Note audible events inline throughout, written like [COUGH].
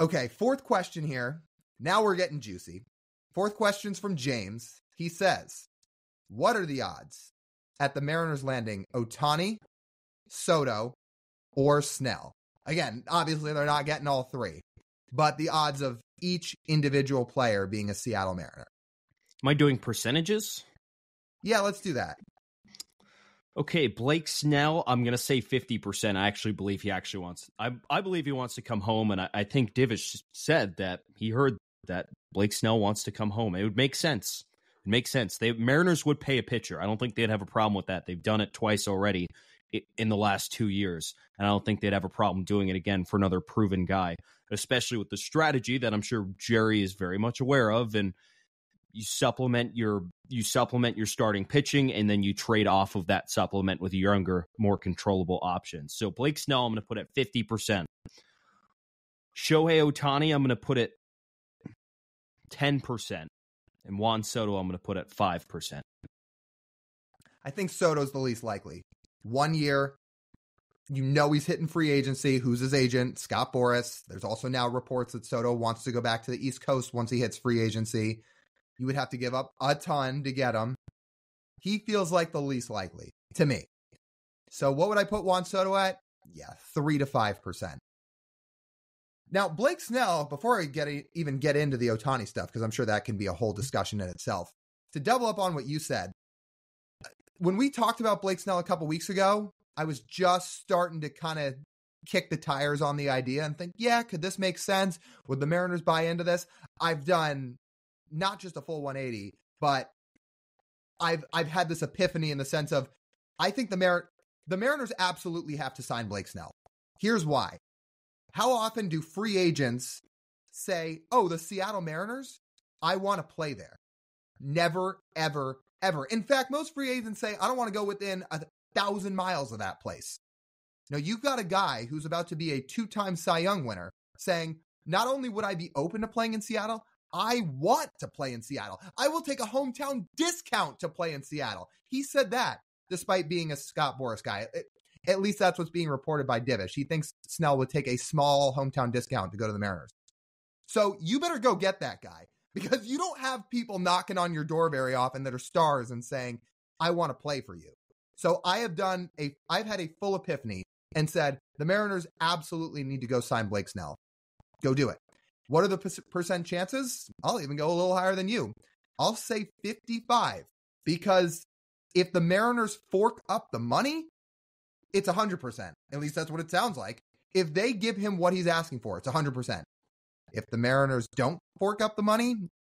Okay, fourth question here. Now we're getting juicy. Fourth question's from James. He says, What are the odds at the Mariners landing Ohtani, Soto, or Snell? Again, obviously they're not getting all three, but the odds of each individual player being a Seattle Mariner. Am I doing percentages? Yeah, let's do that. Okay, Blake Snell, I'm going to say 50%. I actually believe he actually wants, I, I believe he wants to come home. And I, I think Divish said that he heard that Blake Snell wants to come home. It would make sense. It makes sense. They Mariners would pay a pitcher. I don't think they'd have a problem with that. They've done it twice already in the last two years. And I don't think they'd have a problem doing it again for another proven guy, especially with the strategy that I'm sure Jerry is very much aware of. And you supplement your you supplement your starting pitching and then you trade off of that supplement with younger, more controllable options. So Blake Snell, I'm going to put at 50%. Shohei Ohtani, I'm going to put it 10%. And Juan Soto, I'm going to put at 5%. I think Soto's the least likely. One year, you know he's hitting free agency. Who's his agent? Scott Boras. There's also now reports that Soto wants to go back to the East Coast once he hits free agency. You would have to give up a ton to get him. He feels like the least likely to me. So what would I put Juan Soto at? Yeah, three to five percent. Now, Blake Snell, before I get even get into the Ohtani stuff, because I'm sure that can be a whole discussion in itself, to double up on what you said, when we talked about Blake Snell a couple weeks ago, I was just starting to kind of kick the tires on the idea and think, yeah, could this make sense? Would the Mariners buy into this? I've done not just a full 180, but I've I've had this epiphany in the sense of I think the Mar- the Mariners absolutely have to sign Blake Snell. Here's why. How often do free agents say, "Oh, the Seattle Mariners, I want to play there"? Never, ever, ever. In fact, most free agents say, "I don't want to go within a thousand miles of that place." Now, you've got a guy who's about to be a two-time Cy Young winner saying, "Not only would I be open to playing in Seattle, I want to play in Seattle. I will take a hometown discount to play in Seattle." He said that despite being a Scott Boras guy. It, at least that's what's being reported by Divish. He thinks Snell would take a small hometown discount to go to the Mariners. So you better go get that guy [LAUGHS] because you don't have people knocking on your door very often that are stars and saying, I want to play for you. So I have done a, I've had a full epiphany and said, the Mariners absolutely need to go sign Blake Snell. Go do it. What are the percent chances? I'll even go a little higher than you. I'll say 55 because if the Mariners fork up the money, it's 100%. At least that's what it sounds like. If they give him what he's asking for, it's 100%. If the Mariners don't fork up the money,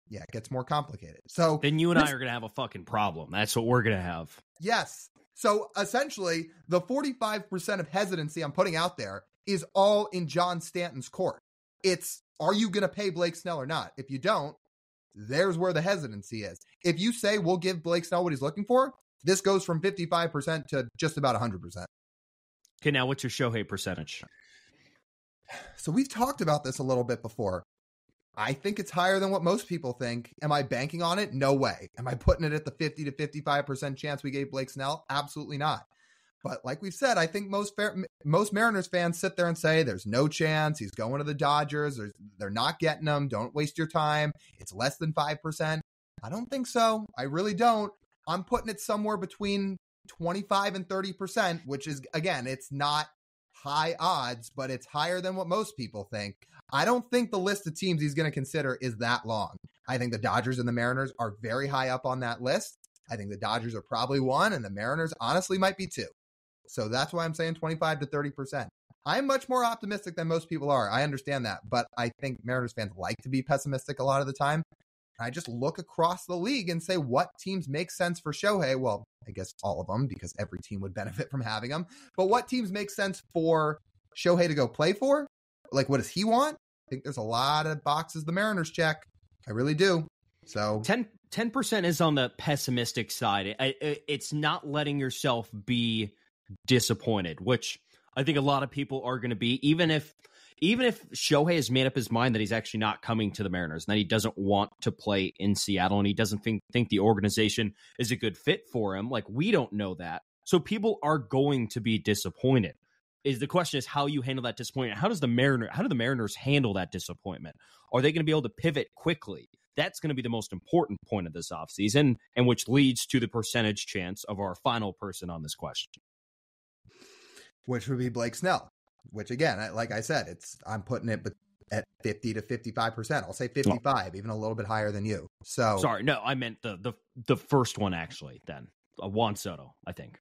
yeah, it gets more complicated. So then you and I are going to have a fucking problem. That's what we're going to have. Yes. So essentially, the 45% of hesitancy I'm putting out there is all in John Stanton's court. It's are you going to pay Blake Snell or not? If you don't, there's where the hesitancy is. If you say we'll give Blake Snell what he's looking for, this goes from 55% to just about 100%. Okay, now what's your Shohei percentage? So we've talked about this a little bit before. I think it's higher than what most people think. Am I banking on it? No way. Am I putting it at the 50 to 55% chance we gave Blake Snell? Absolutely not. But like we've said, I think most most Mariners fans sit there and say there's no chance he's going to the Dodgers. They're not getting him. Don't waste your time. It's less than 5%. I don't think so. I really don't. I'm putting it somewhere between 25 and 30%, which is, again, it's not high odds, but it's higher than what most people think. I don't think the list of teams he's going to consider is that long. I think the Dodgers and the Mariners are very high up on that list. I think the Dodgers are probably one, and the Mariners honestly might be two. So that's why I'm saying 25 to 30%. I'm much more optimistic than most people are. I understand that, but I think Mariners fans like to be pessimistic a lot of the time. I just look across the league and say what teams make sense for Shohei. Well, I guess all of them because every team would [LAUGHS] benefit from having him. But what teams make sense for Shohei to go play for? Like, what does he want? I think there's a lot of boxes the Mariners check. I really do. So 10 percent is on the pessimistic side. It's not letting yourself be disappointed, which I think a lot of people are going to be, even if even if Shohei has made up his mind that he's actually not coming to the Mariners and that he doesn't want to play in Seattle and he doesn't think think the organization is a good fit for him, like we don't know that. So people are going to be disappointed. is the question is how you handle that disappointment. How does the Mariner how do the Mariners handle that disappointment? Are they going to be able to pivot quickly? That's going to be the most important point of this offseason, and which leads to the percentage chance of our final person on this question. Which would be Blake Snell. Which again, like I said, it's I'm putting it at 50 to 55%. I'll say 55, even a little bit higher than you. So Sorry, no, I meant the the the first one actually then. Uh, Juan Soto, I think.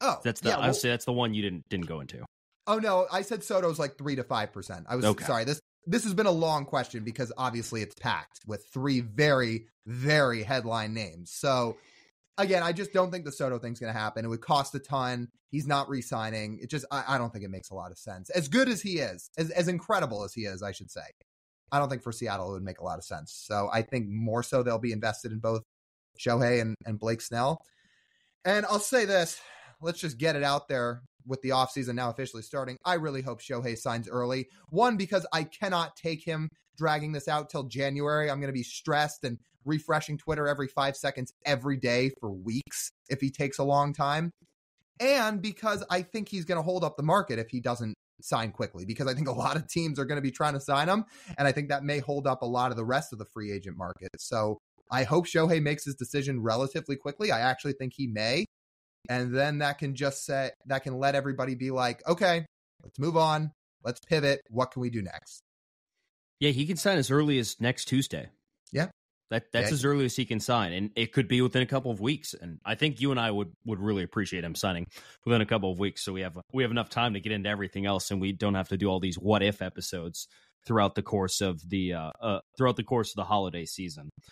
Oh. That's the yeah, well, I'll say that's the one you didn't didn't go into. Oh no, I said Soto's like 3 to 5%. I was Okay. sorry. This this has been a long question because obviously it's packed with three very very headline names. So again, I just don't think the Soto thing's going to happen. It would cost a ton. He's not re-signing. It just I, I don't think it makes a lot of sense. As good as he is, as as incredible as he is, I should say. I don't think for Seattle it would make a lot of sense. So I think more so they'll be invested in both Shohei and, and Blake Snell. And I'll say this, let's just get it out there with the offseason now officially starting. I really hope Shohei signs early. One, because I cannot take him dragging this out till January. I'm going to be stressed and refreshing Twitter every five seconds every day for weeks if he takes a long time. And because I think he's going to hold up the market if he doesn't sign quickly, because I think a lot of teams are going to be trying to sign him. And I think that may hold up a lot of the rest of the free agent market. So I hope Shohei makes his decision relatively quickly. I actually think he may. And then that can just say, that can let everybody be like, okay, let's move on. Let's pivot. What can we do next? Yeah, he can sign as early as next Tuesday. Yeah. That that's Yeah. as early as he can sign, and it could be within a couple of weeks. And I think you and I would would really appreciate him signing within a couple of weeks, so we have we have enough time to get into everything else, and we don't have to do all these what if episodes throughout the course of the uh, uh throughout the course of the holiday season.